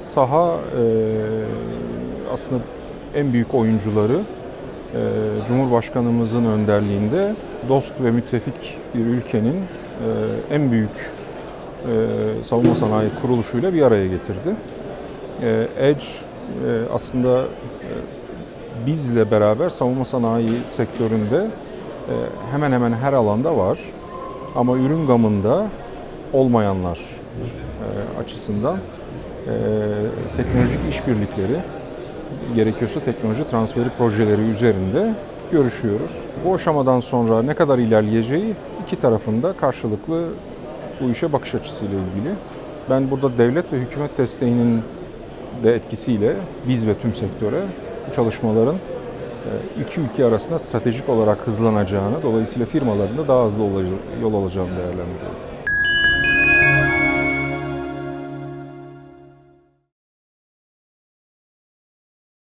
saha e, aslında en büyük oyuncuları e, Cumhurbaşkanımızın önderliğinde dost ve müttefik bir ülkenin e, en büyük e, savunma sanayi kuruluşuyla bir araya getirdi. E, Edge e, aslında e, bizle beraber savunma sanayi sektöründe e, hemen hemen her alanda var. Ama ürün gamında olmayanlar e, açısından teknolojik işbirlikleri gerekiyorsa teknoloji transferi projeleri üzerinde görüşüyoruz. Bu aşamadan sonra ne kadar ilerleyeceği iki tarafında karşılıklı bu işe bakış açısıyla ilgili. Ben burada devlet ve hükümet desteğinin de etkisiyle biz ve tüm sektöre bu çalışmaların e, iki ülke arasında stratejik olarak hızlanacağını, dolayısıyla firmaların da daha hızlı yol alacağını değerlendiriyorum.